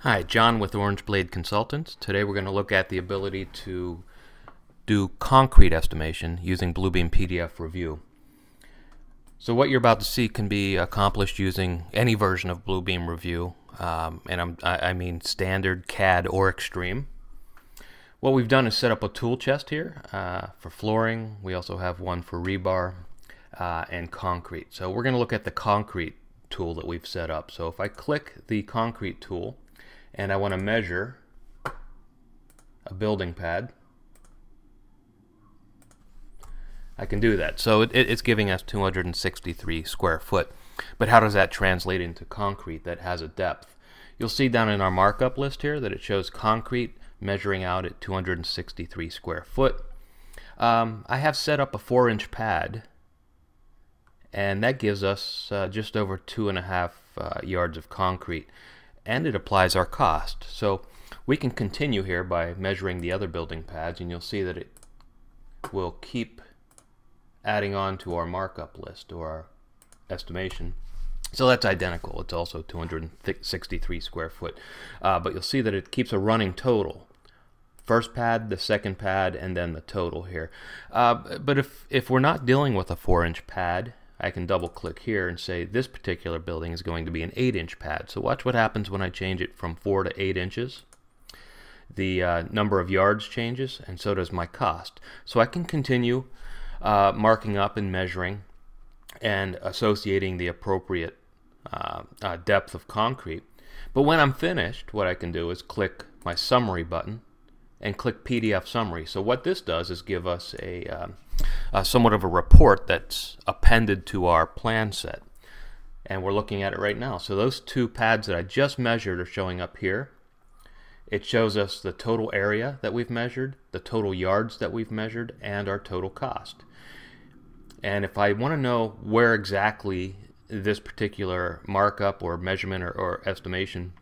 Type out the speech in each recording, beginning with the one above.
Hi, John with Orange Blade Consultants. Today we're going to look at the ability to do concrete estimation using Bluebeam PDF Revu. So what you're about to see can be accomplished using any version of Bluebeam Revu, um, and I'm, I, I mean standard, CAD, or Extreme. What we've done is set up a tool chest here uh, for flooring. We also have one for rebar uh, and concrete. So we're going to look at the concrete tool that we've set up. So if I click the concrete tool, and I want to measure a building pad, I can do that. So it, it's giving us 263 square foot. But how does that translate into concrete that has a depth? You'll see down in our markup list here that it shows concrete measuring out at 263 square foot. Um, I have set up a 4 inch pad and that gives us uh, just over two and a half uh, yards of concrete and it applies our cost. So we can continue here by measuring the other building pads and you'll see that it will keep adding on to our markup list or our estimation. So that's identical. It's also 263 square foot. Uh, but you'll see that it keeps a running total. First pad, the second pad, and then the total here. Uh, but if, if we're not dealing with a 4 inch pad, I can double click here and say this particular building is going to be an 8 inch pad. So watch what happens when I change it from 4 to 8 inches. The uh, number of yards changes and so does my cost. So I can continue uh, marking up and measuring and associating the appropriate uh, uh depth of concrete. But when I'm finished, what I can do is click my summary button and click PDF summary. So what this does is give us a um, uh, somewhat of a report that's appended to our plan set. And we're looking at it right now. So those two pads that I just measured are showing up here. It shows us the total area that we've measured, the total yards that we've measured, and our total cost. And if I want to know where exactly this particular markup or measurement or, or estimation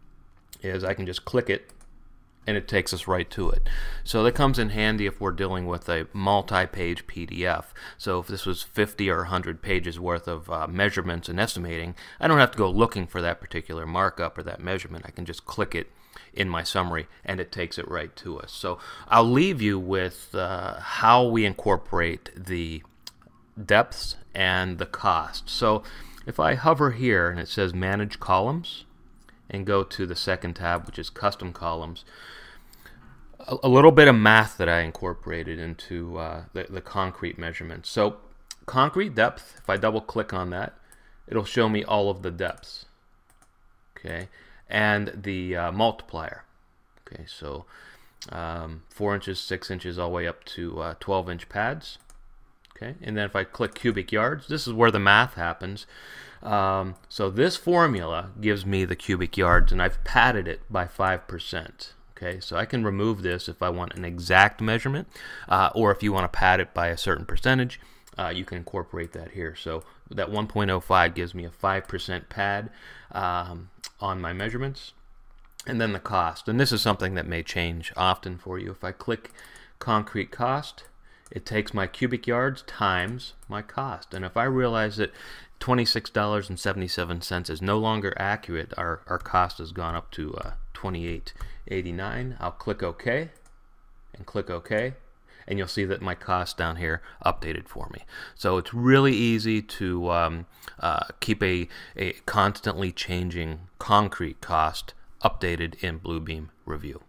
is, I can just click it and it takes us right to it. So that comes in handy if we're dealing with a multi-page PDF. So if this was 50 or 100 pages worth of uh, measurements and estimating, I don't have to go looking for that particular markup or that measurement. I can just click it in my summary and it takes it right to us. So I'll leave you with uh, how we incorporate the depths and the cost. So if I hover here and it says manage columns, and go to the second tab, which is custom columns. A, a little bit of math that I incorporated into uh, the, the concrete measurements. So concrete depth, if I double click on that, it'll show me all of the depths. Okay, and the uh, multiplier. Okay, so um, 4 inches, 6 inches, all the way up to uh, 12 inch pads. Okay, and then if I click cubic yards, this is where the math happens. Um, so this formula gives me the cubic yards, and I've padded it by 5%. Okay, so I can remove this if I want an exact measurement, uh, or if you want to pad it by a certain percentage, uh, you can incorporate that here. So that 1.05 gives me a 5% pad um, on my measurements. And then the cost, and this is something that may change often for you. If I click concrete cost, it takes my cubic yards times my cost. And if I realize that $26.77 is no longer accurate. Our, our cost has gone up to uh, $28.89. I'll click OK and click OK and you'll see that my cost down here updated for me. So it's really easy to um, uh, keep a, a constantly changing concrete cost updated in Bluebeam Revu.